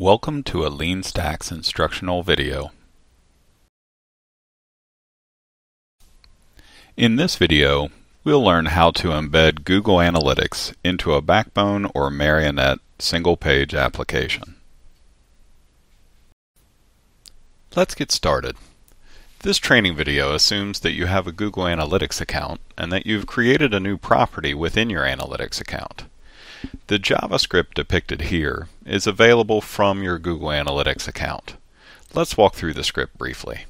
Welcome to a LeanStacks instructional video. In this video, we'll learn how to embed Google Analytics into a Backbone or Marionette single-page application. Let's get started. This training video assumes that you have a Google Analytics account and that you've created a new property within your Analytics account. The JavaScript depicted here is available from your Google Analytics account. Let's walk through the script briefly.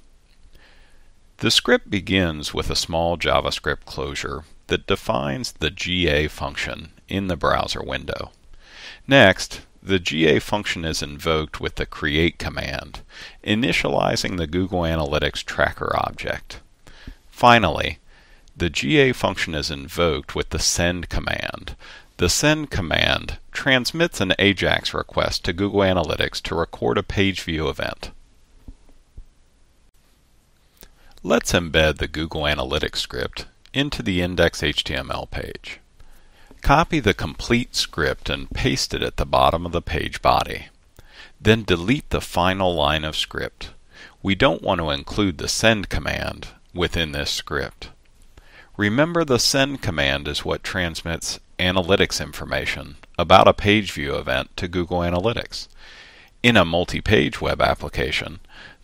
The script begins with a small JavaScript closure that defines the GA function in the browser window. Next, the GA function is invoked with the create command, initializing the Google Analytics tracker object. Finally, the GA function is invoked with the send command, the send command transmits an AJAX request to Google Analytics to record a page view event. Let's embed the Google Analytics script into the index.html page. Copy the complete script and paste it at the bottom of the page body. Then delete the final line of script. We don't want to include the send command within this script. Remember the send command is what transmits analytics information about a page view event to Google Analytics. In a multi-page web application,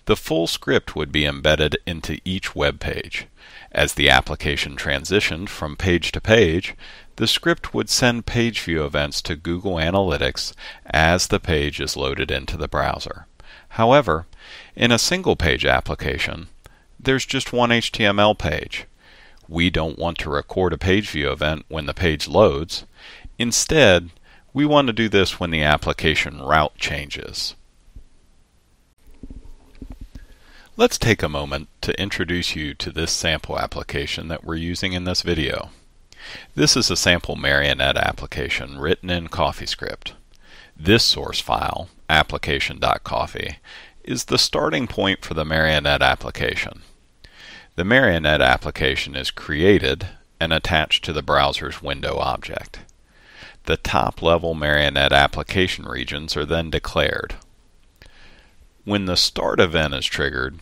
the full script would be embedded into each web page. As the application transitioned from page to page, the script would send page view events to Google Analytics as the page is loaded into the browser. However, in a single page application, there's just one HTML page we don't want to record a page view event when the page loads. Instead, we want to do this when the application route changes. Let's take a moment to introduce you to this sample application that we're using in this video. This is a sample Marionette application written in CoffeeScript. This source file, application.coffee, is the starting point for the Marionette application. The Marionette application is created and attached to the browser's window object. The top-level Marionette application regions are then declared. When the start event is triggered,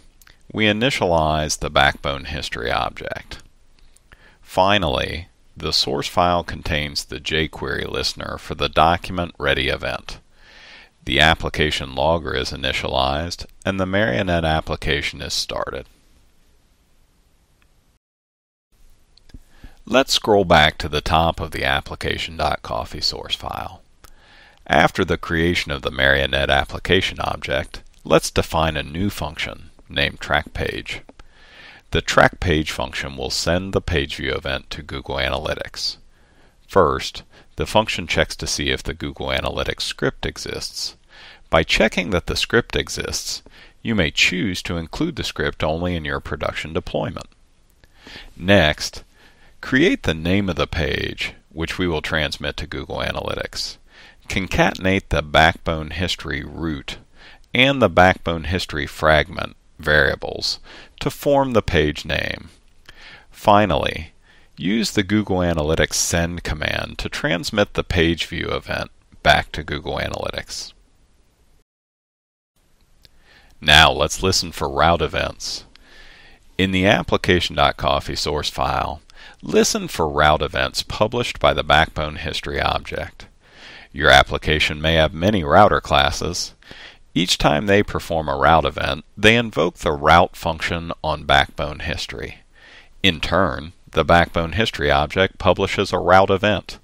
we initialize the backbone history object. Finally, the source file contains the jQuery listener for the document ready event. The application logger is initialized and the Marionette application is started. Let's scroll back to the top of the application.coffee source file. After the creation of the Marionette application object, let's define a new function named TrackPage. The TrackPage function will send the page view event to Google Analytics. First, the function checks to see if the Google Analytics script exists. By checking that the script exists, you may choose to include the script only in your production deployment. Next, Create the name of the page, which we will transmit to Google Analytics. Concatenate the backbone history root and the backbone history fragment variables to form the page name. Finally, use the Google Analytics send command to transmit the page view event back to Google Analytics. Now let's listen for route events. In the application.coffee source file, Listen for route events published by the Backbone History object. Your application may have many router classes. Each time they perform a route event, they invoke the route function on Backbone History. In turn, the Backbone History object publishes a route event.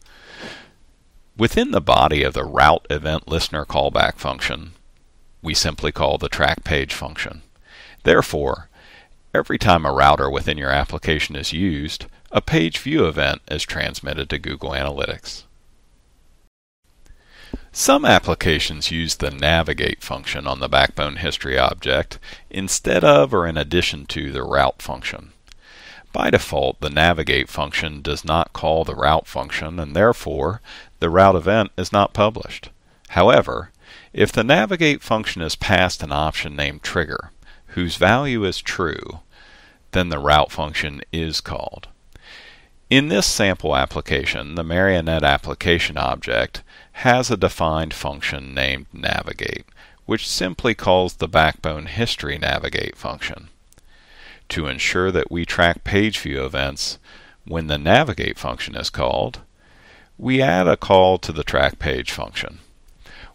Within the body of the route event listener callback function, we simply call the track page function. Therefore, every time a router within your application is used, a page view event is transmitted to Google Analytics. Some applications use the navigate function on the backbone history object instead of or in addition to the route function. By default, the navigate function does not call the route function and therefore the route event is not published. However, if the navigate function is passed an option named trigger, whose value is true, then the route function is called. In this sample application, the Marionette application object has a defined function named navigate, which simply calls the backbone history navigate function. To ensure that we track page view events when the navigate function is called, we add a call to the track page function.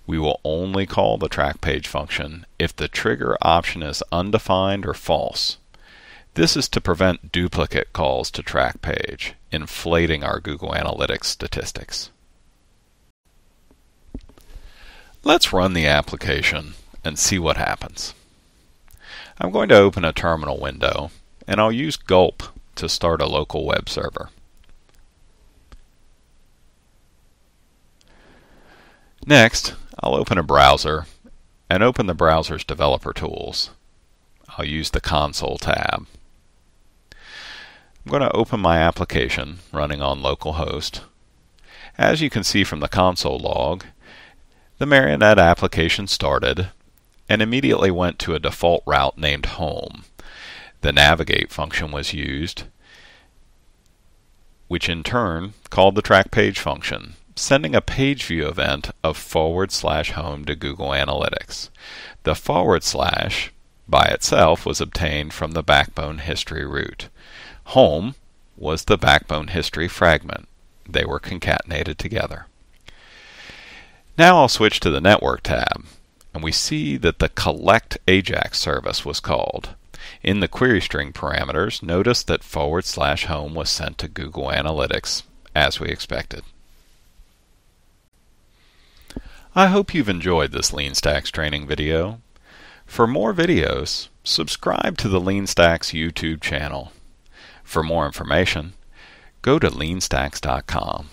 We will only call the track page function if the trigger option is undefined or false. This is to prevent duplicate calls to track page, inflating our Google Analytics statistics. Let's run the application and see what happens. I'm going to open a terminal window and I'll use Gulp to start a local web server. Next, I'll open a browser and open the browser's developer tools. I'll use the console tab. I'm going to open my application running on localhost. As you can see from the console log, the Marionette application started and immediately went to a default route named home. The navigate function was used, which in turn called the track page function, sending a page view event of forward slash home to Google Analytics. The forward slash by itself was obtained from the backbone history root. Home was the backbone history fragment. They were concatenated together. Now I'll switch to the Network tab, and we see that the collect AJAX service was called. In the query string parameters, notice that forward slash home was sent to Google Analytics, as we expected. I hope you've enjoyed this LeanStacks training video. For more videos, subscribe to the LeanStacks YouTube channel. For more information, go to leanstacks.com.